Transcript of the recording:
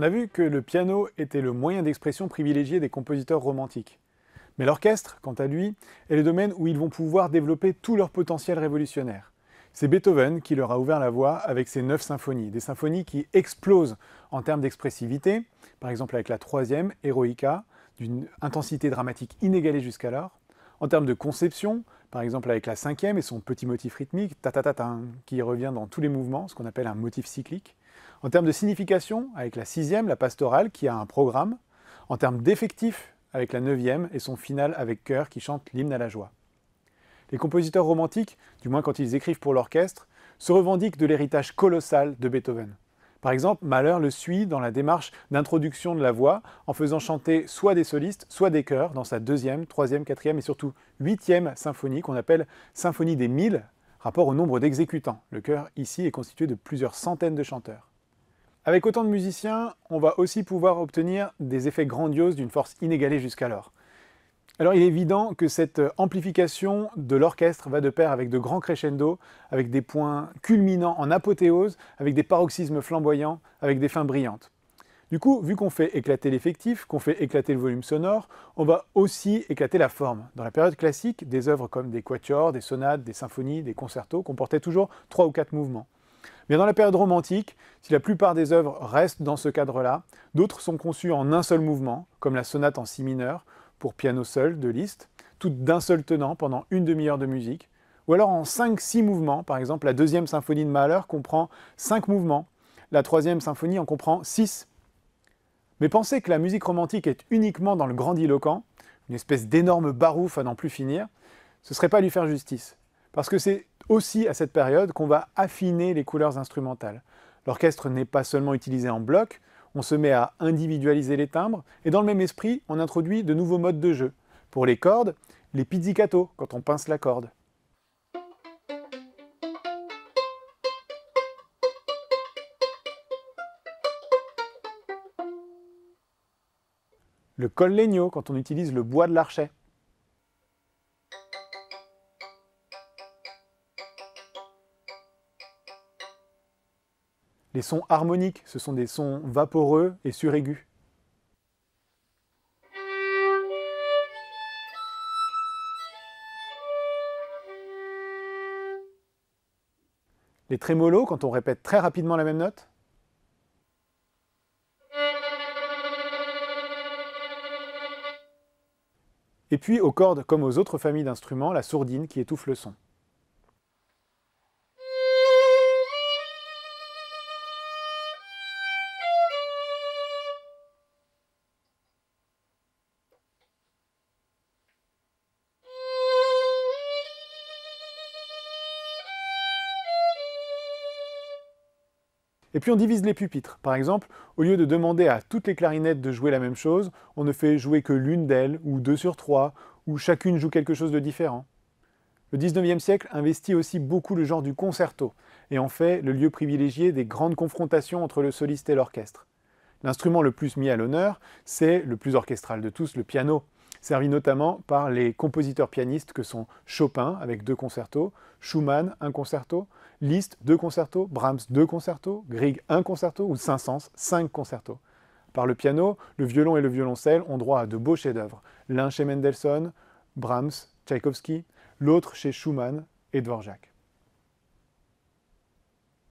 on a vu que le piano était le moyen d'expression privilégié des compositeurs romantiques. Mais l'orchestre, quant à lui, est le domaine où ils vont pouvoir développer tout leur potentiel révolutionnaire. C'est Beethoven qui leur a ouvert la voie avec ses neuf symphonies, des symphonies qui explosent en termes d'expressivité, par exemple avec la troisième, Eroica, d'une intensité dramatique inégalée jusqu'alors, en termes de conception, par exemple avec la cinquième et son petit motif rythmique, ta qui revient dans tous les mouvements, ce qu'on appelle un motif cyclique, en termes de signification, avec la sixième, la pastorale, qui a un programme, en termes d'effectif, avec la neuvième et son final avec chœur qui chante l'hymne à la joie. Les compositeurs romantiques, du moins quand ils écrivent pour l'orchestre, se revendiquent de l'héritage colossal de Beethoven. Par exemple, Mahler le suit dans la démarche d'introduction de la voix en faisant chanter soit des solistes, soit des chœurs dans sa deuxième, troisième, quatrième et surtout huitième symphonie qu'on appelle Symphonie des mille, rapport au nombre d'exécutants. Le chœur ici est constitué de plusieurs centaines de chanteurs. Avec autant de musiciens, on va aussi pouvoir obtenir des effets grandioses d'une force inégalée jusqu'alors. Alors il est évident que cette amplification de l'orchestre va de pair avec de grands crescendo, avec des points culminants en apothéose, avec des paroxysmes flamboyants, avec des fins brillantes. Du coup, vu qu'on fait éclater l'effectif, qu'on fait éclater le volume sonore, on va aussi éclater la forme. Dans la période classique, des œuvres comme des quatuors, des sonates, des symphonies, des concertos comportaient toujours trois ou quatre mouvements. Dans la période romantique, si la plupart des œuvres restent dans ce cadre-là, d'autres sont conçues en un seul mouvement, comme la sonate en si mineur, pour piano seul de Liszt, toutes d'un seul tenant pendant une demi-heure de musique, ou alors en 5-6 mouvements, par exemple la deuxième symphonie de Mahler comprend 5 mouvements, la troisième symphonie en comprend 6. Mais penser que la musique romantique est uniquement dans le grandiloquent, une espèce d'énorme barouf à n'en plus finir, ce serait pas lui faire justice. Parce que c'est aussi à cette période qu'on va affiner les couleurs instrumentales. L'orchestre n'est pas seulement utilisé en bloc, on se met à individualiser les timbres, et dans le même esprit, on introduit de nouveaux modes de jeu. Pour les cordes, les pizzicato, quand on pince la corde. Le collegno, quand on utilise le bois de l'archet. Les sons harmoniques, ce sont des sons vaporeux et suraigus. Les trémolos, quand on répète très rapidement la même note. Et puis aux cordes, comme aux autres familles d'instruments, la sourdine qui étouffe le son. Et puis on divise les pupitres. Par exemple, au lieu de demander à toutes les clarinettes de jouer la même chose, on ne fait jouer que l'une d'elles, ou deux sur trois, ou chacune joue quelque chose de différent. Le 19e siècle investit aussi beaucoup le genre du concerto, et en fait le lieu privilégié des grandes confrontations entre le soliste et l'orchestre. L'instrument le plus mis à l'honneur, c'est le plus orchestral de tous, le piano, servi notamment par les compositeurs pianistes que sont Chopin avec deux concertos, Schumann un concerto, Liszt deux concertos, Brahms deux concertos, Grieg un concerto ou Saint-Saëns cinq concertos. Par le piano, le violon et le violoncelle ont droit à de beaux chefs-d'œuvre, l'un chez Mendelssohn, Brahms, Tchaïkovski, l'autre chez Schumann et Dvorak.